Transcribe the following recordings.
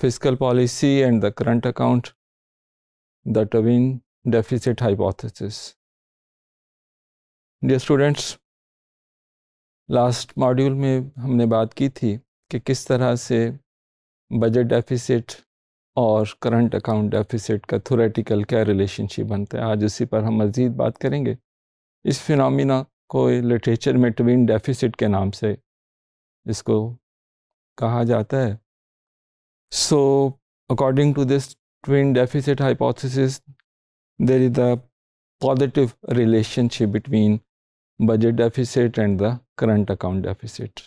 fiscal policy and the current account, the twin deficit hypothesis. Dear students, last module में हमने बात की थी कि किस तरह से बजट डेफिसिट और करंट अकाउंट डेफिसिट का थोरेटिकल क्या रिलेशनशिप बनता है। आज उसी पर हम मज़ीद बात करेंगे। इस फिनमिना को लिटरेचर में ट्विन डेफिसिट के नाम से इसको कहा जाता है। So according to this twin deficit hypothesis there is the positive relationship between budget deficit and the current account deficit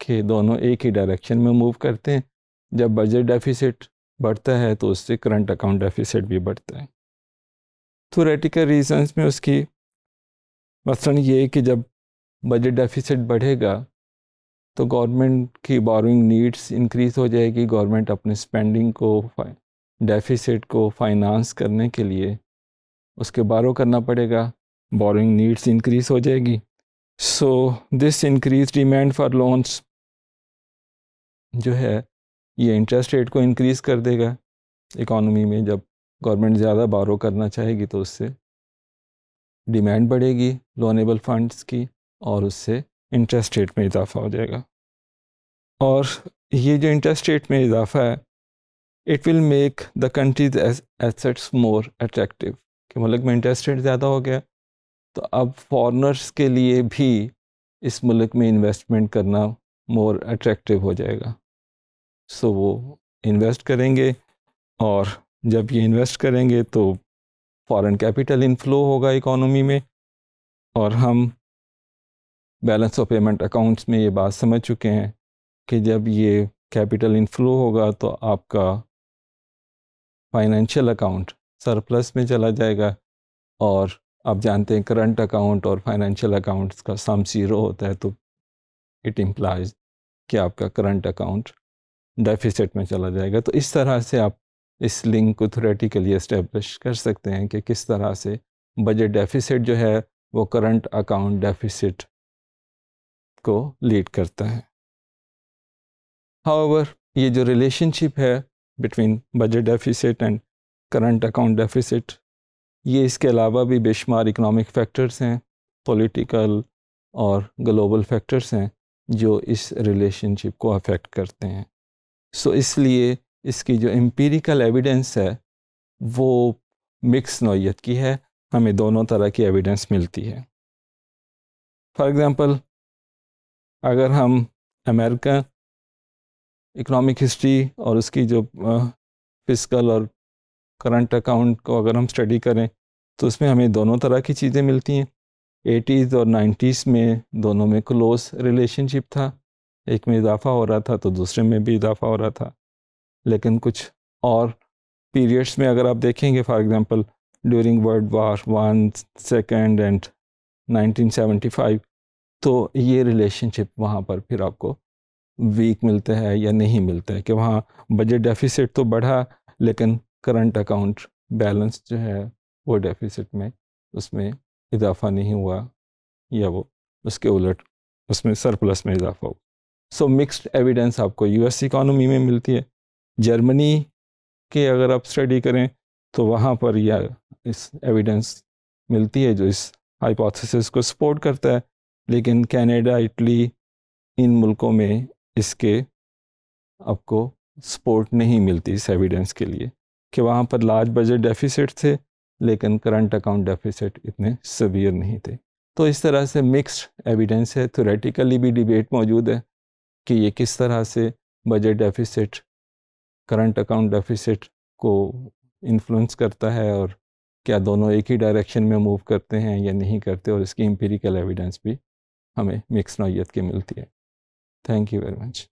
के दोनों एक ही डायरेक्शन में मूव करते हैं। जब बजट डेफिसिट बढ़ता है तो उससे करंट अकाउंट डेफिसिट भी बढ़ता है। थोरेटिकल रीजंस में उसकी मसलन ये कि जब बजट डेफिसिट बढ़ेगा तो गवर्नमेंट की बोरिंग नीड्स इंक्रीज़ हो जाएगी गवर्नमेंट अपने स्पेंडिंग को डेफिसिट को फाइनेंस करने के लिए उसके बारो करना पड़ेगा बोरिंग नीड्स इंक्रीज़ हो जाएगी। So this increase demand for loans जो है, ये इंटरेस्ट रेट को इंक्रीज़ कर देगा। इकॉनमी में जब गवर्नमेंट ज़्यादा बारो करना चाहेगी तो उससे डिमांड बढ़ेगी लोनेबल फंड्स की, और उससे इंटरेस्ट रेट में इजाफा हो जाएगा। और ये जो इंटरेस्ट रेट में इजाफा है it will make the countries assets more attractive कि मुल्क में इंटरेस्ट रेट ज़्यादा हो गया तो अब फॉरनर्स के लिए भी इस मुल्क में इन्वेस्टमेंट करना मोर अट्रैक्टिव हो जाएगा। सो so, वो इन्वेस्ट करेंगे और जब ये इन्वेस्ट करेंगे तो फॉरेन कैपिटल इनफ्लो होगा इकोनॉमी में और हम बैलेंस ऑफ़ पेमेंट अकाउंट्स में ये बात समझ चुके हैं कि जब ये कैपिटल इनफ्लो होगा तो आपका फाइनेंशियल अकाउंट सरप्लस में चला जाएगा और आप जानते हैं करंट अकाउंट और फाइनेंशियल अकाउंट्स का सम ज़ीरो होता है तो इट इम्प्लाइज कि आपका करंट अकाउंट डेफिसिट में चला जाएगा। तो इस तरह से आप इस लिंक को थोरेटिकली इस्टेब्लिश कर सकते हैं कि किस तरह से बजट डेफिसिट जो है वो करंट अकाउंट डेफिसिट को लीड करता है। हाउएवर ये जो रिलेशनशिप है between budget deficit and current account deficit ये इसके अलावा भी बेशुमार इकनॉमिक फैक्टर्स हैं पॉलिटिकल और ग्लोबल फैक्टर्स हैं जो इस रिलेशनशिप को अफेक्ट करते हैं। सो so, इसलिए इसकी जो एम्पिरिकल एविडेंस है वो मिक्स नौीयत की है हमें दोनों तरह की एविडेंस मिलती है। फॉर एग्ज़ाम्पल अगर हम अमेरिका इकोनॉमिक हिस्ट्री और उसकी जो फ़िज़िकल और करंट अकाउंट को अगर हम स्टडी करें तो उसमें हमें दोनों तरह की चीज़ें मिलती हैं। एटीज़ और नाइन्टीज़ में दोनों में क्लोज रिलेशनशिप था। एक में इजाफा हो रहा था तो दूसरे में भी इजाफा हो रहा था। लेकिन कुछ और पीरियड्स में अगर आप देखेंगे for example during world war one second and 1975 तो ये रिलेशनशिप वहाँ पर फिर आपको वीक मिलता है या नहीं मिलता है कि वहाँ बजट डेफिसिट तो बढ़ा, लेकिन करंट अकाउंट बैलेंस जो है वो डेफिसिट में, उसमें इजाफा नहीं हुआ या वो उसके उलट उसमें सरप्लस में इजाफा हुआ। सो मिक्स्ड एविडेंस आपको यूएस इकॉनमी में मिलती है। जर्मनी के अगर आप स्टडी करें तो वहाँ पर यह इस एविडेंस मिलती है जो इस हाइपोथेसिस को सपोर्ट करता है। लेकिन कनाडा, इटली इन मुल्कों में इसके आपको सपोर्ट नहीं मिलती इस एविडेंस के लिए कि वहाँ पर लार्ज बजट डेफिसिट थे, लेकिन करंट अकाउंट डेफिसिट इतने सवियर नहीं थे। तो इस तरह से मिक्स्ड एविडेंस है। थोरेटिकली भी डिबेट मौजूद है कि ये किस तरह से budget deficit current account deficit को इन्फ्लुएंस करता है और क्या दोनों एक ही डायरेक्शन में मूव करते हैं या नहीं करते और इसकी एम्पिरिकल एविडेंस भी हमें मिक्स नौीयत की मिलती है। Thank you very much